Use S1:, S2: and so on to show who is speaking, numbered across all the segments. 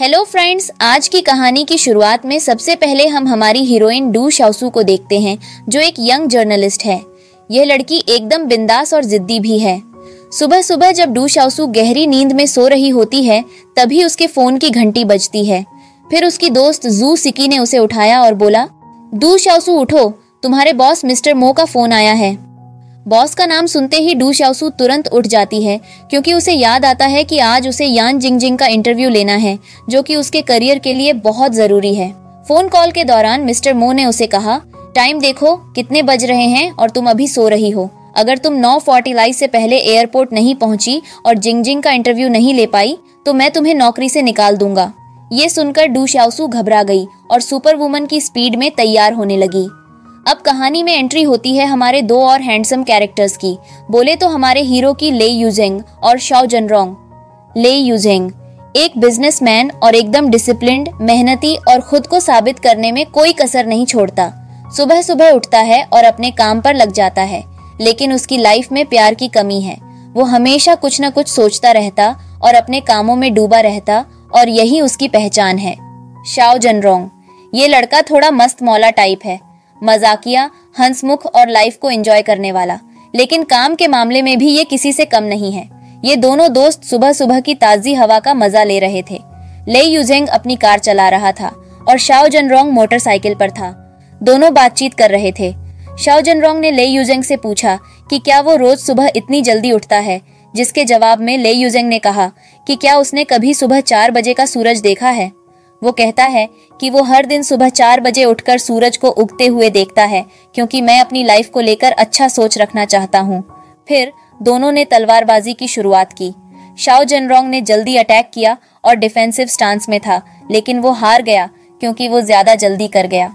S1: Hello friends आज की कहानी की शुरुआत में सबसे पहले हम हमारी हीरोइन डू शाओसू को देखते हैं, जो एक यंग जर्नलिस्ट है। यह लड़की एकदम बिंदास और जिद्दी भी है। सुबह सुबह जब डू शाओसू गहरी नींद में सो रही होती है, तभी उसके फ़ोन की घंटी बजती है। फिर उसकी दोस्त जू सिकी ने उसे उठाया और बोला, डू शाओसू उठो। तुम्हारे बॉस मिस्टर मो का फ़ोन आया है। बॉस का नाम सुनते ही डू शाओसू तुरंत उठ जाती है, क्योंकि उसे याद आता है कि आज उसे यान जिंग जिंग का इंटरव्यू लेना है, जो कि उसके करियर के लिए बहुत ज़रूरी है। फ़ोन कॉल के दौरान मिस्टर मो ने उसे कहा, टाइम देखो, कितने बज रहे हैं और तुम अभी सो रही हो। अगर तुम नौ फोर्टी से पहले एयरपोर्ट नहीं पहुँची और जिंग जिंग का इंटरव्यू नहीं ले पाई तो मैं तुम्हें नौकरी से निकाल दूँगा। ये सुनकर डू शाओसू घबरा गई और सुपर वुमन की स्पीड में तैयार होने लगी। अब कहानी में एंट्री होती है हमारे दो और हैंडसम कैरेक्टर्स की। बोले तो हमारे हीरो की ले यूजेंग और शाओ जनरोंग ले यूजेंग एक बिजनेसमैन और एकदम डिसिप्लिन्ड मेहनती और खुद को साबित करने में कोई कसर नहीं छोड़ता। सुबह सुबह उठता है और अपने काम पर लग जाता है, लेकिन उसकी लाइफ में प्यार की कमी है। वो हमेशा कुछ न कुछ सोचता रहता और अपने कामों में डूबा रहता और यही उसकी पहचान है। शाओ जनरोंग ये लड़का थोड़ा मस्त मौला टाइप है। मजाकिया, हंसमुख और लाइफ को एंजॉय करने वाला। लेकिन काम के मामले में भी ये किसी से कम नहीं है। ये दोनों दोस्त सुबह सुबह की ताजी हवा का मज़ा ले रहे थे। ले यूजेंग अपनी कार चला रहा था और शाओ जनरोंग मोटरसाइकिल पर था। दोनों बातचीत कर रहे थे। शाओ जनरोंग ने ले यूजेंग से पूछा कि क्या वो रोज सुबह इतनी जल्दी उठता है? जिसके जवाब में ले यूजेंग ने कहा कि क्या उसने कभी सुबह चार बजे का सूरज देखा है? वो कहता है कि वो हर दिन सुबह चार बजे उठकर सूरज को उगते हुए देखता है, क्योंकि मैं अपनी लाइफ को लेकर अच्छा सोच रखना चाहता हूँ। फिर दोनों ने तलवारबाजी की शुरुआत की। शाओ जनरोंग ने जल्दी अटैक किया और डिफेंसिव स्टांस में था, लेकिन वो हार गया, क्योंकि वो ज़्यादा जल्दी कर गया।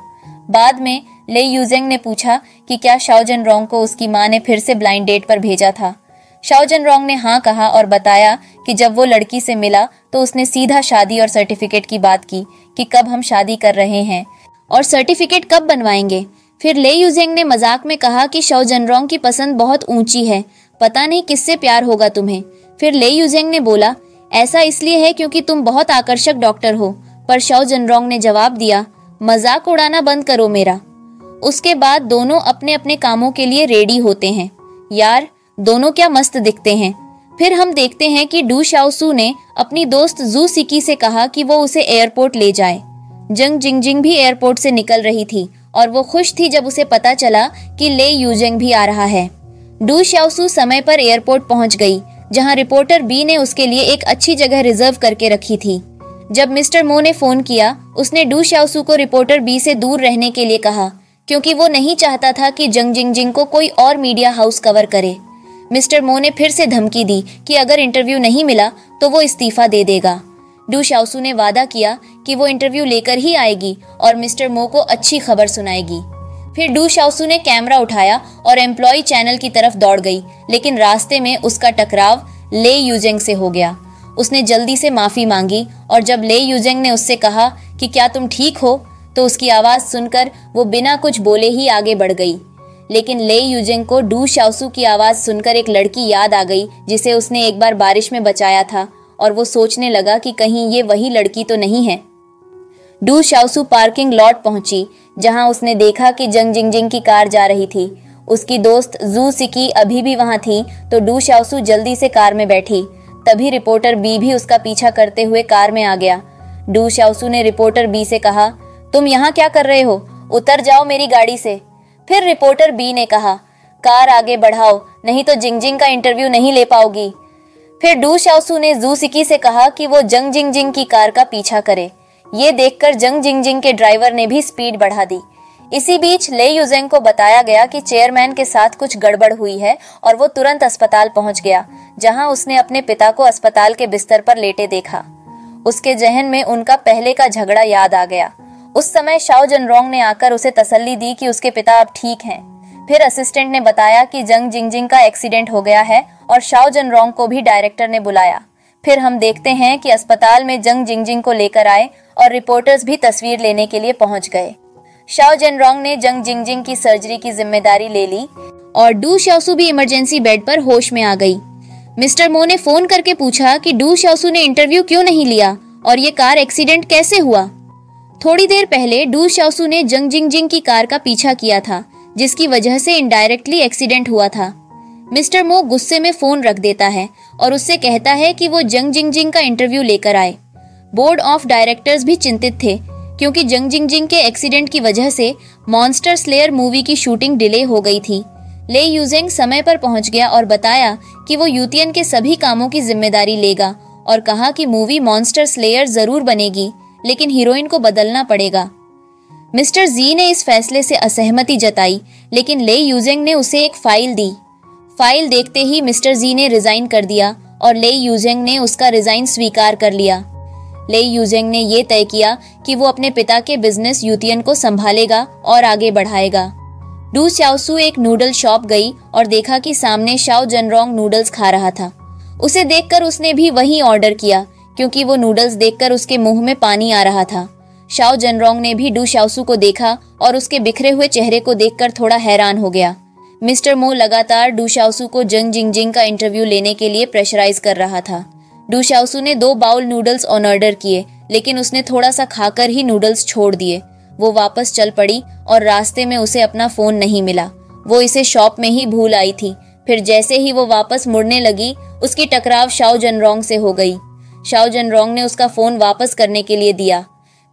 S1: बाद में ले यूजेंग ने पूछा कि क्या शाओ जनरोंग को उसकी माँ ने फिर से ब्लाइंड डेट पर भेजा था? शाओजन रोंग ने हाँ कहा और बताया कि जब वो लड़की से मिला तो उसने सीधा शादी और सर्टिफिकेट की बात की कि कब हम शादी कर रहे हैं। और सर्टिफिकेट कब बनवाएँगे? फिर ले यूजेंग ने मज़ाक में कहा कि शाओ जनरोंग की पसंद बहुत ऊँची है, पता नहीं किससे प्यार होगा तुम्हें। फिर ले यूजेंग ने बोला, ऐसा इसलिए है क्योंकि तुम बहुत आकर्षक डॉक्टर हो। पर शाओ जनरोंग ने जवाब दिया, मज़ाक उड़ाना बंद करो मेरा। उसके बाद दोनों अपने अपने कामों के लिए रेडी होते हैं। यार दोनों क्या मस्त दिखते हैं। फिर हम देखते हैं कि डू शाओसू ने अपनी दोस्त जू सिकी से कहा कि वो उसे एयरपोर्ट ले जाए। जंग जिंगजिंग भी एयरपोर्ट से निकल रही थी और वो खुश थी जब उसे पता चला कि ले यूजेंग भी आ रहा है। डू शाओसू समय पर एयरपोर्ट पहुँच गई, जहाँ रिपोर्टर बी ने उसके लिए एक अच्छी जगह रिज़र्व करके रखी थी। जब मिस्टर मो ने फ़ोन किया, उसने डू शाओसू को रिपोर्टर बी से दूर रहने के लिए कहा, क्योंकि वो नहीं चाहता था कि जंग जिंग जिंग को कोई और मीडिया हाउस कवर करे। मिस्टर मो ने फिर से धमकी दी कि अगर इंटरव्यू नहीं मिला तो वो इस्तीफा दे देगा। डू शाओसू ने वादा किया कि वो इंटरव्यू लेकर ही आएगी और मिस्टर मो को अच्छी खबर सुनाएगी। फिर डू शाओसू ने कैमरा उठाया और एम्प्लॉय चैनल की तरफ़ दौड़ गई, लेकिन रास्ते में उसका टकराव ले यूजेंग से हो गया। उसने जल्दी से माफ़ी मांगी और जब ले यूजेंग ने उससे कहा कि क्या तुम ठीक हो तो उसकी आवाज़ सुनकर वो बिना कुछ बोले ही आगे बढ़ गई। लेकिन ले यूजेंग को डू शाओसू की आवाज़ सुनकर एक लड़की याद आ गई, जिसे उसने एक बार बारिश में बचाया था, और वो सोचने लगा कि कहीं ये वही लड़की तो नहीं है। डू शाओसू पार्किंग लॉट पहुँची, जहाँ उसने देखा कि जंग जिंग जिंग की कार जा रही थी। उसकी दोस्त जू सिकी अभी भी वहाँ थी तो डू शाओसू जल्दी से कार में बैठी। तभी रिपोर्टर बी भी उसका पीछा करते हुए कार में आ गया। डू शाओसू ने रिपोर्टर बी से कहा, तुम यहाँ क्या कर रहे हो? उतर जाओ मेरी गाड़ी से। फिर रिपोर्टर बी ने कहा, कार आगे बढ़ाओ, नहीं तो जिंगजिंग का इंटरव्यू नहीं ले पाओगी। फिर डू शाओसू ने जू सिकी से कहा कि वो जंग जिंग जिंग की कार का पीछा करे। ये देखकर जंग जिंग जिंग के ड्राइवर ने भी स्पीड बढ़ा दी। इसी बीच ले यूजेंग को बताया गया कि चेयरमैन के साथ कुछ गड़बड़ हुई है और वो तुरंत अस्पताल पहुँच गया, जहाँ उसने अपने पिता को अस्पताल के बिस्तर पर लेटे देखा। उसके जहन में उनका पहले का झगड़ा याद आ गया। उस समय शाओ जनरोंग ने आकर उसे तसल्ली दी कि उसके पिता अब ठीक हैं। फिर असिस्टेंट ने बताया कि जंग जिंगजिंग का एक्सीडेंट हो गया है और शाओ जनरोंग को भी डायरेक्टर ने बुलाया। फिर हम देखते हैं कि अस्पताल में जंग जिंगजिंग को लेकर आए और रिपोर्टर्स भी तस्वीर लेने के लिए पहुँच गए। शाओ जनरोंग ने जंग जिंगजिंग की सर्जरी की ज़िम्मेदारी ले ली और डू शाओसू भी इमरजेंसी बेड पर होश में आ गई। मिस्टर मो ने फ़ोन करके पूछा कि डू शाओसू ने इंटरव्यू क्यों नहीं लिया और ये कार एक्सीडेंट कैसे हुआ? थोड़ी देर पहले डू शाओसू ने जंग जिंग जिंग की कार का पीछा किया था, जिसकी वजह से इनडायरेक्टली एक्सीडेंट हुआ था। मिस्टर मो गुस्से में फ़ोन रख देता है और उससे कहता है कि वो जंग जिंग जिंग का इंटरव्यू लेकर आए। बोर्ड ऑफ़ डायरेक्टर्स भी चिंतित थे, क्योंकि जंग जिंग जिंग के एक्सीडेंट की वजह से मॉन्स्टर स्लेयर मूवी की शूटिंग डिले हो गई थी। ले यूजेंग समय पर पहुँच गया और बताया कि वो यूतियन के सभी कामों की ज़िम्मेदारी लेगा और कहा कि मूवी मॉन्स्टर स्लेयर ज़रूर बनेगी। लेकिन हीरोइन को बदलना पड़ेगा। मिस्टर जी ने इस फैसले से असहमति जताई, लेकिन ले यूजेंग ने उसे एक फ़ाइल दी। फ़ाइल देखते ही मिस्टर जी ने रिजाइन कर दिया और ले यूजेंग ने उसका रिजाइन स्वीकार कर लिया। ले यूजेंग ने यह तय किया कि वो अपने पिता के बिज़नेस यूतियन को संभालेगा और आगे बढ़ाएगा। डू चाउसू एक नूडल शॉप गई और देखा कि सामने शाओ जनरोंग नूडल्स खा रहा था। उसे देखकर उसने भी वही ऑर्डर किया। क्योंकि वो नूडल्स देखकर उसके मुँह में पानी आ रहा था। शाओ जनरोंग ने भी डू शाओसू को देखा और उसके बिखरे हुए चेहरे को देखकर थोड़ा हैरान हो गया। मिस्टर मो लगातार डू शाओसू को जंग जिंग जिंग का इंटरव्यू लेने के लिए प्रेशराइज कर रहा था। डू शाओसू ने दो बाउल नूडल्स ऑन ऑर्डर किए, लेकिन उसने थोड़ा सा खाकर ही नूडल्स छोड़ दिए। वो वापस चल पड़ी और रास्ते में उसे अपना फ़ोन नहीं मिला। वो इसे शॉप में ही भूल आई थी। फिर जैसे ही वो वापस मुड़ने लगी, उसकी टकराव शाओ जनरोंग से हो गई। शाओ जनरोंग ने उसका फ़ोन वापस करने के लिए दिया।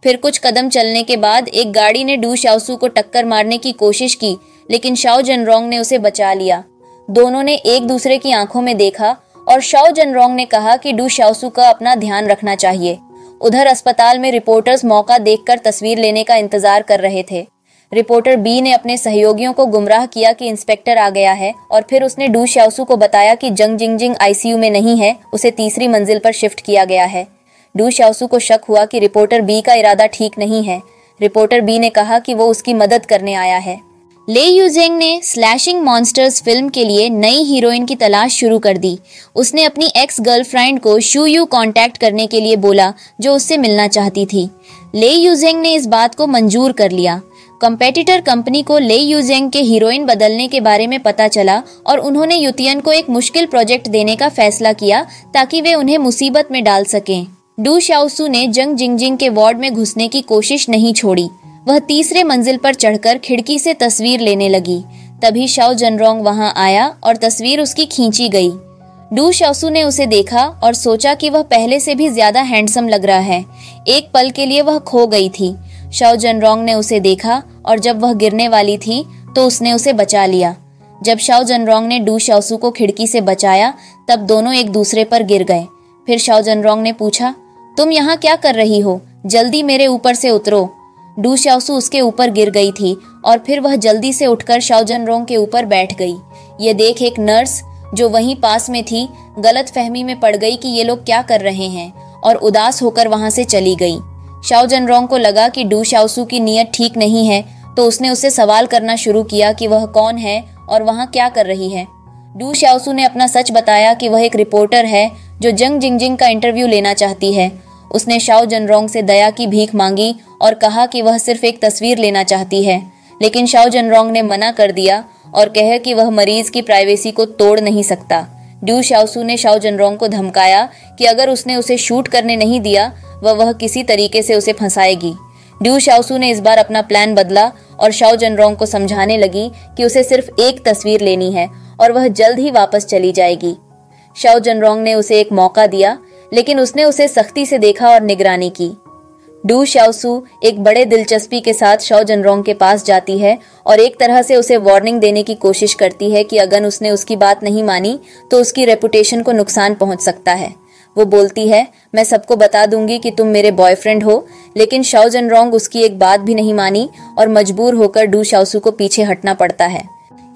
S1: फिर कुछ कदम चलने के बाद एक गाड़ी ने डू शाओसू को टक्कर मारने की कोशिश की, लेकिन शाओ जनरोंग ने उसे बचा लिया। दोनों ने एक दूसरे की आँखों में देखा और शाओ जनरोंग ने कहा कि डू शाओसू का अपना ध्यान रखना चाहिए। उधर अस्पताल में रिपोर्टर्स मौका देखकर तस्वीर लेने का इंतज़ार कर रहे थे। रिपोर्टर बी ने अपने सहयोगियों को गुमराह किया कि इंस्पेक्टर आ गया है और फिर उसने डू श्यासू को बताया कि जंग जिंगजिंग आईसीयू में नहीं है, उसे तीसरी मंजिल पर शिफ्ट किया गया है। डू श्यासू को शक हुआ कि रिपोर्टर बी का इरादा ठीक नहीं है। रिपोर्टर बी ने कहा कि वो उसकी मदद करने आया है। ले यूजेंग ने स्लैशिंग मॉन्स्टर्स फ़िल्म के लिए नई हीरोइन की तलाश शुरू कर दी। उसने अपनी एक्स गर्लफ्रेंड को शू यू कांटेक्ट करने के लिए बोला, जो उससे मिलना चाहती थी। ले यूजेंग ने इस बात को मंजूर कर लिया। कंपेटिटर कंपनी को ले यूजेंग के हीरोइन बदलने के बारे में पता चला और उन्होंने युतियन को एक मुश्किल प्रोजेक्ट देने का फैसला किया ताकि वे उन्हें मुसीबत में डाल सकें। डू शाओसू ने जंग जिंगजिंग के वार्ड में घुसने की कोशिश नहीं छोड़ी। वह तीसरे मंजिल पर चढ़कर खिड़की से तस्वीर लेने लगी। तभी शाओ जनरोंग वहाँ आया और तस्वीर उसकी खींची गई। डू शाओसू ने उसे देखा और सोचा कि वह पहले से भी ज़्यादा हैंडसम लग रहा है। एक पल के लिए वह खो गई थी। शाओ जनरोंग ने उसे देखा और जब वह गिरने वाली थी तो उसने उसे बचा लिया। जब शाओ जनरोंग ने डू शाओसू को खिड़की से बचाया, तब दोनों एक दूसरे पर गिर गए। फिर शाओ जनरोंग ने पूछा, तुम यहाँ क्या कर रही हो? जल्दी मेरे ऊपर से उतरो। डू शाओसू उसके ऊपर गिर गई थी और फिर वह जल्दी से उठकर शाओ जनरोंग के ऊपर बैठ गई। ये देख एक नर्स, जो वहीं पास में थी, गलत फहमी में पड़ गई कि ये लोग क्या कर रहे हैं, और उदास होकर वहाँ से चली गई। शाओ जनरोंग को लगा कि डू शाओसू की नीयत ठीक नहीं है तो उसने उसे सवाल करना शुरू किया कि वह कौन है और वहाँ क्या कर रही है। डू शाओसू ने अपना सच बताया कि वह एक रिपोर्टर है जो जंग जिंगजिंग का इंटरव्यू लेना चाहती है। उसने शाओ जनरोंग से दया की भीख मांगी और कहा कि वह सिर्फ़ एक तस्वीर लेना चाहती है, लेकिन शाओ जनरोंग ने मना कर दिया और कहे कि वह मरीज़ की प्राइवेसी को तोड़ नहीं सकता। ड्यू शाओसू ने शाओ जनरोंग को धमकाया कि अगर उसने उसे शूट करने नहीं दिया, वह वह किसी तरीके से उसे फंसाएगी। ड्यू शाओसू ने इस बार अपना प्लान बदला और शाओ जनरोंग को समझाने लगी कि उसे सिर्फ़ एक तस्वीर लेनी है और वह जल्द ही वापस चली जाएगी। शाओ जनरोंग ने उसे एक मौका दिया, लेकिन उसने उसे सख्ती से देखा और निगरानी की। डू शाओसू एक बड़े दिलचस्पी के साथ शाओ जनरोंग के पास जाती है और एक तरह से उसे वार्निंग देने की कोशिश करती है कि अगर उसने उसकी बात नहीं मानी तो उसकी रेपुटेशन को नुकसान पहुँच सकता है। वो बोलती है, मैं सबको बता दूँगी कि तुम मेरे बॉयफ्रेंड हो, लेकिन शाओ जनरोंग उसकी एक बात भी नहीं मानी और मजबूर होकर डू शाओसू को पीछे हटना पड़ता है।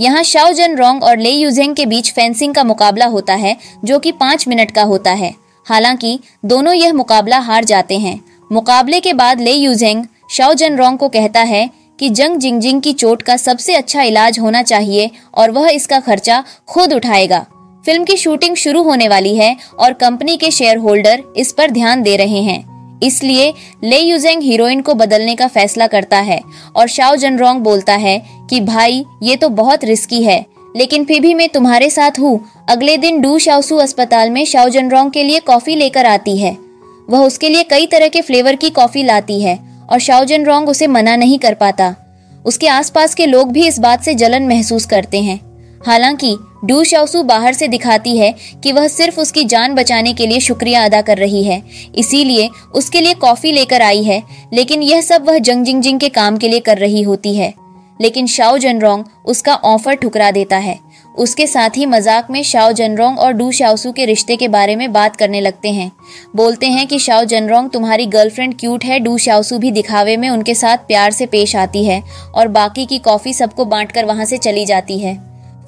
S1: यहाँ शाओ जन रोंग और ले यूजेंग के बीच फेंसिंग का मुकाबला होता है, जो कि पाँच मिनट का होता है। हालाँकि, दोनों यह मुकाबला हार जाते हैं। मुकाबले के बाद ले यूजेंग शाओ जन रोंग को कहता है कि जंग जिंगजिंग की चोट का सबसे अच्छा इलाज होना चाहिए और वह इसका खर्चा खुद उठाएगा। फ़िल्म की शूटिंग शुरू होने वाली है और कंपनी के शेयर होल्डर इस पर ध्यान दे रहे हैं। इसलिए ले यूजेंग हीरोइन को बदलने का फैसला करता है और शाओ जनरोंग बोलता है कि, भाई, ये तो बहुत रिस्की है, लेकिन फिर भी मैं तुम्हारे साथ हूँ। अगले दिन डू शाओसू अस्पताल में शाओ जनरोंग के लिए कॉफ़ी लेकर आती है। वह उसके लिए कई तरह के फ्लेवर की कॉफ़ी लाती है और शाओजन रोंग उसे मना नहीं कर पाता। उसके आसपास के लोग भी इस बात से जलन महसूस करते हैं। हालाँकि, डू शाओसू बाहर से दिखाती है कि वह सिर्फ़ उसकी जान बचाने के लिए शुक्रिया अदा कर रही है, इसीलिए उसके लिए कॉफ़ी लेकर आई है, लेकिन यह सब वह जंग जिंग जिंग के काम के लिए कर रही होती है। लेकिन शाओ जनरोंग उसका ऑफ़र ठुकरा देता है। उसके साथ ही मज़ाक में शाओ जनरोंग और डू शाओसू के रिश्ते के बारे में बात करने लगते हैं। बोलते हैं कि शाओ जनरोंग तुम्हारी गर्लफ्रेंड क्यूट है, डू शाओसू भी दिखावे में उनके साथ प्यार से पेश आती है और बाकी की कॉफ़ी सबको बांटकर वहाँ से चली जाती है।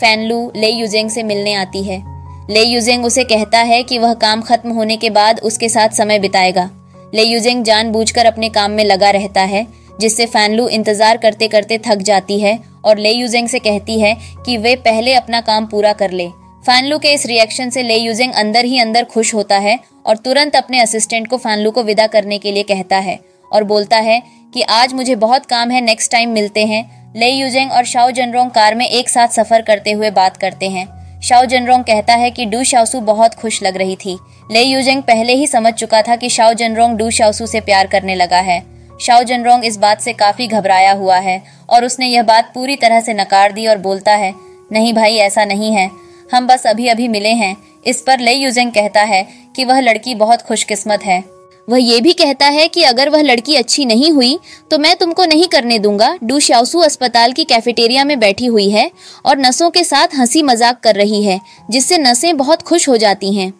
S1: फैनलू ले यूजेंग से मिलने आती है। ले यूजेंग उसे कहता है कि वह काम खत्म होने के बाद उसके साथ समय बिताएगा। ले यूजेंग जानबूझकर अपने काम में लगा रहता है, जिससे फैनलू इंतज़ार करते करते थक जाती है और ले यूजेंग से कहती है कि वे पहले अपना काम पूरा कर ले। फैनलू के इस रिएक्शन से ले यूजेंग अंदर ही अंदर खुश होता है और तुरंत अपने असिस्टेंट को फैनलू को विदा करने के लिए कहता है और बोलता है कि आज मुझे बहुत काम है नेक्स्ट टाइम मिलते हैं। ले यूजेंग और शाओ जनरोंग कार में एक साथ सफ़र करते हुए बात करते हैं। शाओ जनरोंग कहता है कि डू शाओसू बहुत खुश लग रही थी। ले यूजेंग पहले ही समझ चुका था कि शाओ जनरोंग डू शाओसू से प्यार करने लगा है। शाओ जनरोंग इस बात से काफ़ी घबराया हुआ है और उसने यह बात पूरी तरह से नकार दी और बोलता है, नहीं भाई, ऐसा नहीं है। हम बस अभी अभी मिले हैं। इस पर ले यूजेंग कहता है कि वह लड़की बहुत खुशकिस्मत है। वह ये भी कहता है कि अगर वह लड़की अच्छी नहीं हुई तो मैं तुमको नहीं करने दूँगा। डू श्यासू अस्पताल की कैफेटेरिया में बैठी हुई है और नसों के साथ हँसी मज़ाक कर रही है, जिससे नसें बहुत खुश हो जाती हैं।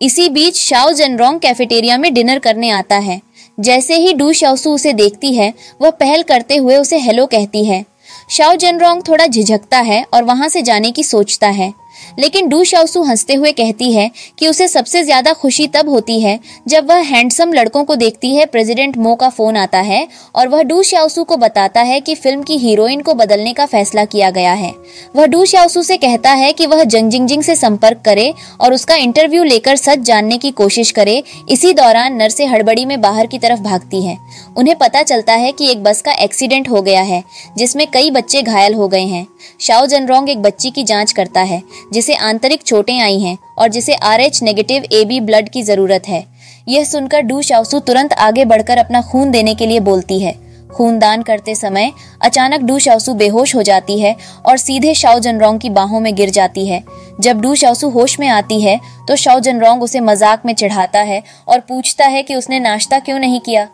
S1: इसी बीच शाओ जनरोंग कैफेटेरिया में डिनर करने आता है। जैसे ही डू शाओसू उसे देखती है, वह पहल करते हुए उसे हेलो कहती है। शाओ जनरोंग थोड़ा झिझकता है और वहाँ से जाने की सोचता है। लेकिन डू शाओसू हँसते हुए कहती है कि उसे सबसे ज़्यादा खुशी तब होती है जब वह हैंडसम लड़कों को देखती है, प्रेसिडेंट मो का फ़ोन आता है और वह डू शाओसू को बताता है कि फ़िल्म की हीरोइन को बदलने का फैसला किया गया है। वह डू शाओसू से कहता है कि वह जंग जिंग जिंग से संपर्क करे और उसका इंटरव्यू लेकर सच जानने की कोशिश करे, इसी दौरान नर्से हड़बड़ी में बाहर की तरफ़ भागती है। उन्हें पता चलता है कि एक बस का एक्सीडेंट हो गया है, जिसमें कई बच्चे घायल हो गए हैं। शाओ जनरोंग एक बच्ची की जाँच करता है। जिसे आंतरिक चोटें आई हैं और जिसे R H negative A B blood की ज़रूरत है। यह सुनकर डू शाओसू तुरंत आगे बढ़कर अपना खून देने के लिए बोलती है। खून दान करते समय अचानक डू शाओसू बेहोश हो जाती है और सीधे शाओ जनरोंग की बाहों में गिर जाती है। जब डू शाओसू होश में आती है तो शाओ जनरोंग उसे मज़ाक में चढ़ाता है और पूछता है कि उसने नाश्ता क्यों नहीं किया?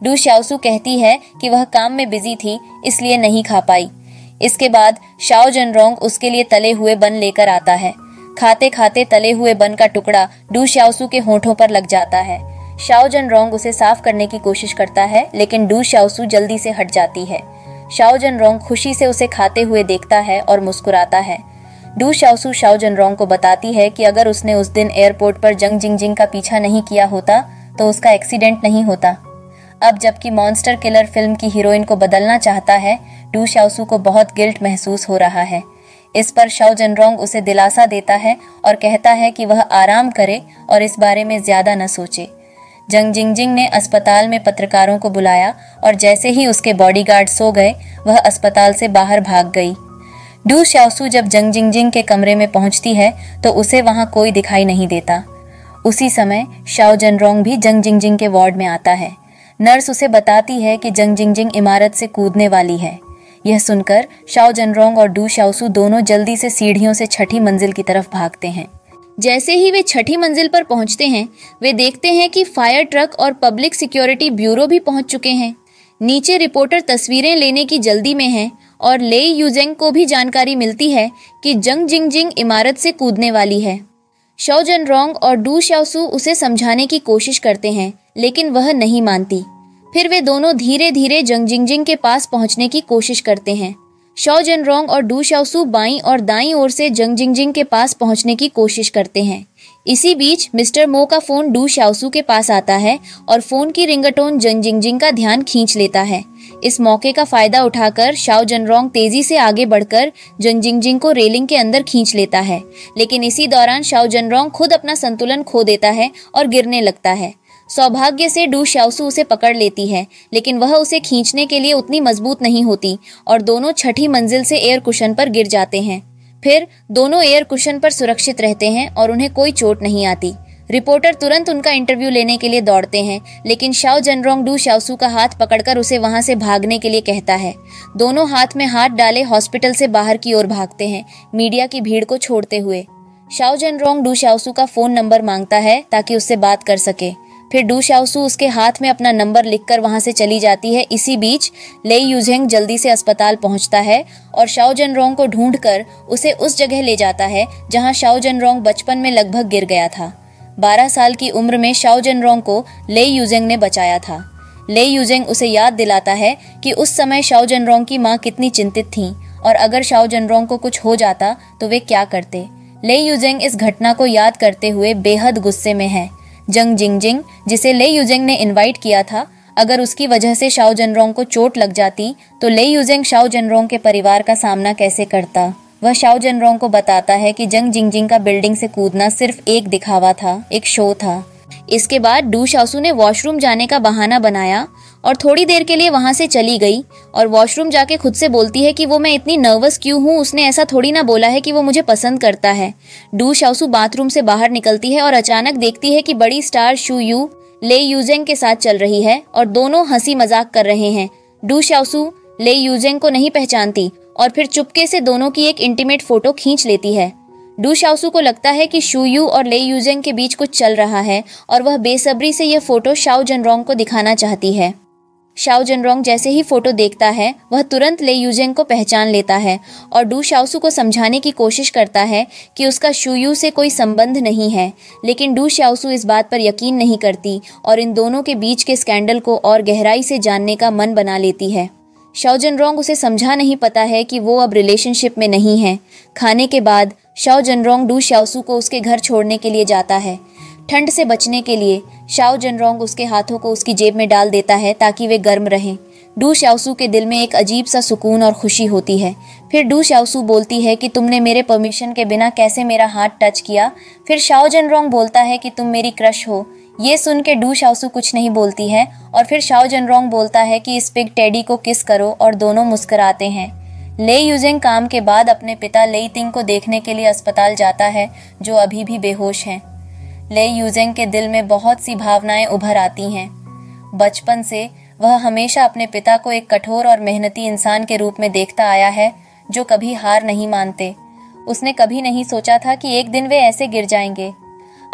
S1: डू शाओसू कहती है कि वह काम में बिज़ी थी, इसलिए नहीं खा पाई। इसके बाद शाओ जनरोंग उसके लिए तले हुए बन लेकर आता है। खाते खाते तले हुए बन का टुकड़ा डू श्याओसू के होठों पर लग जाता है। शाओ जनरोंग उसे साफ़ करने की कोशिश करता है, लेकिन डू श्याओसू जल्दी से हट जाती है। शाओ जनरोंग खुशी से उसे खाते हुए देखता है और मुस्कुराता है। डू शाओसू शाओ जनरोंग को बताती है कि अगर उसने उस दिन एयरपोर्ट पर जंग जिंग जिंग का पीछा नहीं किया होता तो उसका एक्सीडेंट नहीं होता। अब जबकि मॉन्स्टर किलर फ़िल्म की हीरोइन को बदलना चाहता है, डू शाओसू को बहुत गिल्ट महसूस हो रहा है। इस पर शाओ जनरोंग उसे दिलासा देता है और कहता है कि वह आराम करे और इस बारे में ज़्यादा न सोचे। जंग जिंगजिंग ने अस्पताल में पत्रकारों को बुलाया और जैसे ही उसके बॉडीगार्ड सो गए, वह अस्पताल से बाहर भाग गई। डू श्यासू जब जंग जिंगजिंग के कमरे में पहुँचती है तो उसे वहाँ कोई दिखाई नहीं देता। उसी समय शाओ जनरोंग भी जंग जिंगजिंग के वार्ड में आता है। नर्स उसे बताती है कि जंग जिंगजिंग इमारत से कूदने वाली है। यह सुनकर शाओ जनरोंग और डू शाओसू दोनों जल्दी से सीढ़ियों से छठी मंजिल की तरफ़ भागते हैं। जैसे ही वे छठी मंजिल पर पहुँचते हैं, वे देखते हैं कि फायर ट्रक और पब्लिक सिक्योरिटी ब्यूरो भी पहुँच चुके हैं। नीचे रिपोर्टर तस्वीरें लेने की जल्दी में हैं और ले यूजेंग को भी जानकारी मिलती है कि जंग जिंग जिंग इमारत से कूदने वाली है। शो जन रोंग और डू शाओसू उसे समझाने की कोशिश करते हैं, लेकिन वह नहीं मानती। फिर वे दोनों धीरे धीरे जंग जिंग के पास पहुँचने की कोशिश करते हैं। शो जन रोंग और डू शाओसू बाई और दाई ओर से जंग जिंग के पास पहुँचने की कोशिश करते हैं। इसी बीच मिस्टर मो का फ़ोन डू शाओसू के पास आता है और फ़ोन की रिंगटोन जंग जिंग का ध्यान खींच लेता है। इस मौके का फ़ायदा उठाकर शाओ जनरोंग तेज़ी से आगे बढ़कर जंग को रेलिंग के अंदर खींच लेता है। लेकिन इसी दौरान शाओ जनरोंग खुद अपना संतुलन खो देता है और गिरने लगता है। सौभाग्य से डू श्यासू उसे पकड़ लेती है, लेकिन वह उसे खींचने के लिए उतनी मज़बूत नहीं होती और दोनों छठी मंजिल से एयर कुशन पर गिर जाते हैं। फिर दोनों एयर कुशन पर सुरक्षित रहते हैं और उन्हें कोई चोट नहीं आती। रिपोर्टर तुरंत उनका इंटरव्यू लेने के लिए दौड़ते हैं, लेकिन शाओ जनरोंग डू शाओसू का हाथ पकड़कर उसे वहाँ से भागने के लिए कहता है। दोनों हाथ में हाथ डाले हॉस्पिटल से बाहर की ओर भागते हैं, मीडिया की भीड़ को छोड़ते हुए। शाओ जनरोंग डू शाओसू का फ़ोन नंबर माँगता है ताकि उससे बात कर सके। फिर डू शाओसू उसके हाथ में अपना नंबर लिखकर वहाँ से चली जाती है। इसी बीच, ले यूजेंग जल्दी से अस्पताल पहुँचता है और शाओ जनरोंग को ढूंढकर उसे उस जगह ले जाता है, जहाँ शाओ जनरोंग बचपन में लगभग गिर गया था। बारह साल की उम्र में शाओ जनरोंग को ले यूजेंग ने बचाया था। ले यूजेंग उसे याद दिलाता है कि उस समय शाओ जनरोंग की माँ कितनी चिंतित थी और अगर शाओ जनरोंग को कुछ हो जाता तो वे क्या करते? ले यूजेंग इस घटना को याद करते हुए बेहद गुस्से में है। जंग जिंगजिंग, जिसे ले यूजेंग ने इनवाइट किया था, अगर उसकी वजह से शाओ जनरोंग को चोट लग जाती तो ले यूजेंग शाओ जनरोंग के परिवार का सामना कैसे करता? वह शाओ जनरोंग को बताता है कि जंग जिंगजिंग का बिल्डिंग से कूदना सिर्फ़ एक दिखावा था, एक शो था। इसके बाद डू शाओसू ने वॉशरूम जाने का बहाना बनाया और थोड़ी देर के लिए वहाँ से चली गई और वॉशरूम जाके खुद से बोलती है कि वो मैं इतनी नर्वस क्यों हूँ, उसने ऐसा थोड़ी ना बोला है कि वो मुझे पसंद करता है। डू शाओसू बाथरूम से बाहर निकलती है और अचानक देखती है कि बड़ी स्टार शू यू, ले यूजेंग के साथ चल रही है और दोनों हँसी मज़ाक कर रहे हैं। डू शाओसू ले यूजेंग को नहीं पहचानती और फिर चुपके से दोनों की एक इंटीमेट फ़ोटो खींच लेती है। डू शाओसू को लगता है कि शूयू और ले यूजेंग के बीच कुछ चल रहा है और वह बेसब्री से यह फ़ोटो शाओ जनरोंग को दिखाना चाहती है। शाओ जनरोंग जैसे ही फ़ोटो देखता है, वह तुरंत ले यूजेंग को पहचान लेता है और डू शाओसू को समझाने की कोशिश करता है कि उसका शूयू से कोई संबंध नहीं है, लेकिन डू शाओसू इस बात पर यकीन नहीं करती और इन दोनों के बीच के स्कैंडल को और गहराई से जानने का मन बना लेती है। शाओ जनरोंग उसे समझा नहीं पता है कि वो अब रिलेशनशिप में नहीं है। खाने के बाद शाओ जनरोंग डू शाओसू को उसके घर छोड़ने के लिए जाता है। ठंड से बचने के लिए शाओ जनरोंग उसके हाथों को उसकी जेब में डाल देता है ताकि वे गर्म रहें। डू शाओसू के दिल में एक अजीब सा सुकून और खुशी होती है। फिर डू शाओसू बोलती है कि, तुमने मेरे परमिशन के बिना कैसे मेरा हाथ टच किया? फिर शाओ जनरोंग बोलता है कि, तुम मेरी क्रश हो। ये सुन के डू शाओसू कुछ नहीं बोलती है और फिर शाओ जनरोंग बोलता है कि इस पिग टेडी को किस करो और दोनों मुस्कराते हैं। ले यूजेंग काम के बाद अपने पिता लेई तिंग को देखने के लिए अस्पताल जाता है, जो अभी भी बेहोश हैं। ले यूजेंग के दिल में बहुत सी भावनाएँ उभर आती हैं। बचपन से वह हमेशा अपने पिता को एक कठोर और मेहनती इंसान के रूप में देखता आया है, जो कभी हार नहीं मानते। उसने कभी नहीं सोचा था कि एक दिन वे ऐसे गिर जाएँगे।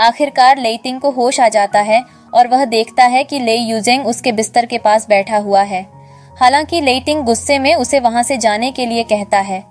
S1: आखिरकार लेइतिंग को होश आ जाता है और वह देखता है कि ले यूजेंग उसके बिस्तर के पास बैठा हुआ है। हालाँकि लेइतिंग गुस्से में उसे वहाँ से जाने के लिए कहता है।